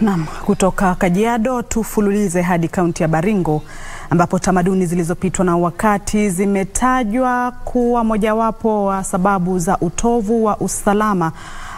Naam, kutoka Kajiado tufululize hadi kaunti ya Baringo ambapo tamaduni zilizopitwa na wakati zimetajwa kuwa mojawapo wa sababu za utovu wa usalama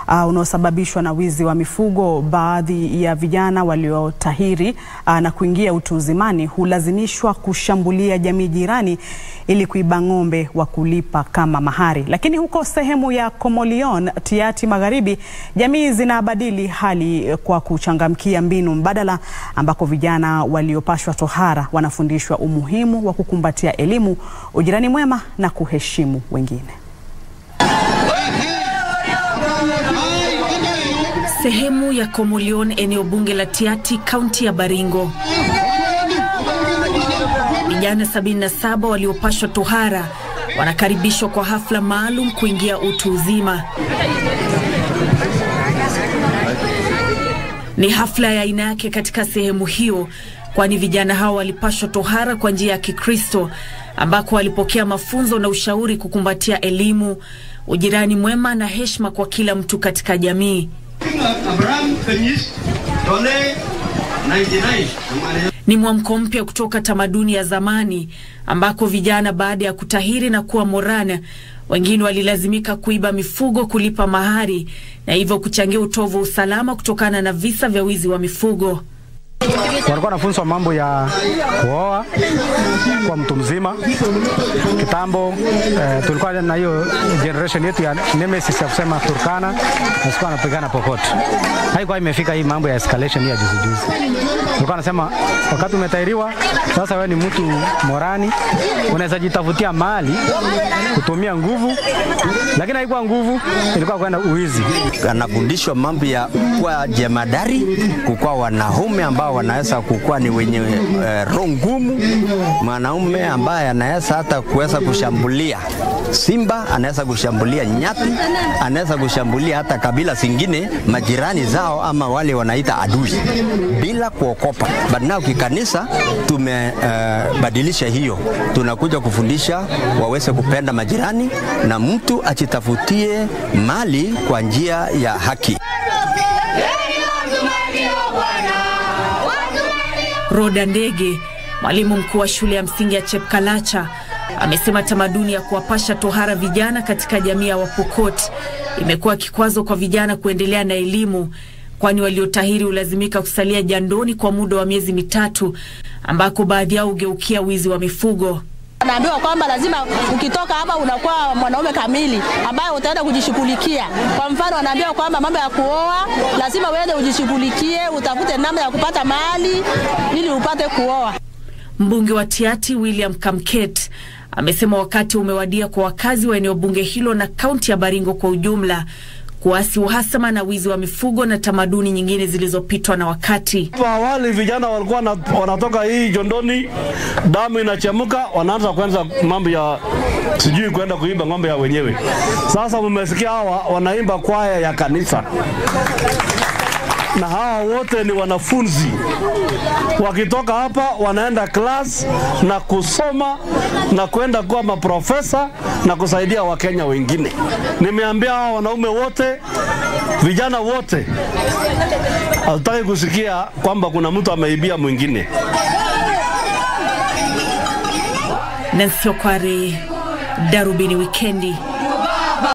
uh, unaosababishwa na wizi wa mifugo. Baadhi ya vijana waliotahiri uh, na kuingia utu uzimani hulazimishwa kushambulia jamii jirani ili kuiba ng'ombe wa kulipa kama mahari. Lakini huko sehemu ya Komolion, Tiaty Magharibi, jamii zinabadili hali kwa kuchangamkia mbinu mbadala ambako vijana waliopashwa tohara wanafundishwa umuhimu wa kukumbatia elimu, ujirani mwema na kuheshimu wengine. Sehemu ya Komolion, eneo bunge la Tiaty, kaunti ya Baringo. Vijana 77 waliopashwa tohara wanakaribishwa kwa hafla maalum kuingia utu uzima. Ni hafla ya aina yake katika sehemu hiyo, kwani vijana hao walipashwa tohara kwa njia ya Kikristo ambako walipokea mafunzo na ushauri kukumbatia elimu, ujirani mwema na heshima kwa kila mtu katika jamii. Ni mwamko mpya kutoka tamaduni ya zamani ambako vijana baada ya kutahiri na kuwa morana, wengine walilazimika kuiba mifugo kulipa mahari na hivyo kuchangia utovu wa usalama kutokana na visa vya wizi wa mifugo. Walikuwa wanafunzwa mambo ya kuoa kwa mtu mzima. Kitambo eh, tulikuwa na hiyo generation yetu ya nemesis ya kusema Turkana asikuwa anapigana popote. Haikuwa imefika hii mambo ya escalation ya juzi juzi. Tulikuwa anasema wakati umetairiwa sasa, wewe ni mtu morani, unaweza jitafutia mali kutumia nguvu, lakini haikuwa nguvu, ilikuwa kwenda uizi. Anafundishwa mambo ya kuwa jemadari, kukuwa wanaume ambao wanaweza kukua ni wenye eh, roho ngumu, mwanaume ambaye anaweza hata kuweza kushambulia simba, anaweza kushambulia nyati, anaweza kushambulia hata kabila zingine majirani zao, ama wale wanaita adui bila kuokopa. But now kikanisa tumebadilisha uh, hiyo, tunakuja kufundisha waweze kupenda majirani na mtu ajitafutie mali kwa njia ya haki. Roda Ndege, mwalimu mkuu wa shule ya msingi ya Chepkalacha, amesema tamaduni ya kuwapasha tohara vijana katika jamii ya Wapokot imekuwa kikwazo kwa vijana kuendelea na elimu, kwani waliotahiri hulazimika kusalia jandoni kwa muda wa miezi mitatu, ambako baadhi yao hugeukia wizi wa mifugo. Naambiwa kwamba lazima ukitoka hapa unakuwa mwanaume kamili ambaye utaenda kujishughulikia. Kwa mfano, wanaambiwa kwamba mambo ya kuoa lazima uende ujishughulikie, utafute namna ya kupata mali ili upate kuoa. Mbunge wa Tiaty William Kamket amesema wakati umewadia kwa wakazi wa eneo bunge hilo na kaunti ya Baringo kwa ujumla kuasi uhasama na wizi wa mifugo na tamaduni nyingine zilizopitwa na wakati. Hapo awali vijana walikuwa wanatoka hii Jondoni, damu inachemka, wanaanza kwanza mambo ya sijui kwenda kuimba ng'ombe ya wenyewe. Sasa mmesikia hawa wanaimba kwaya ya kanisa na hawa wote ni wanafunzi. Wakitoka hapa wanaenda class na kusoma na kwenda kuwa maprofesa na kusaidia Wakenya wengine. Nimeambia hawa wanaume wote, vijana wote, hatutaki kusikia kwamba kuna mtu ameibia mwingine. Nancy Okware, Darubini Wikendi.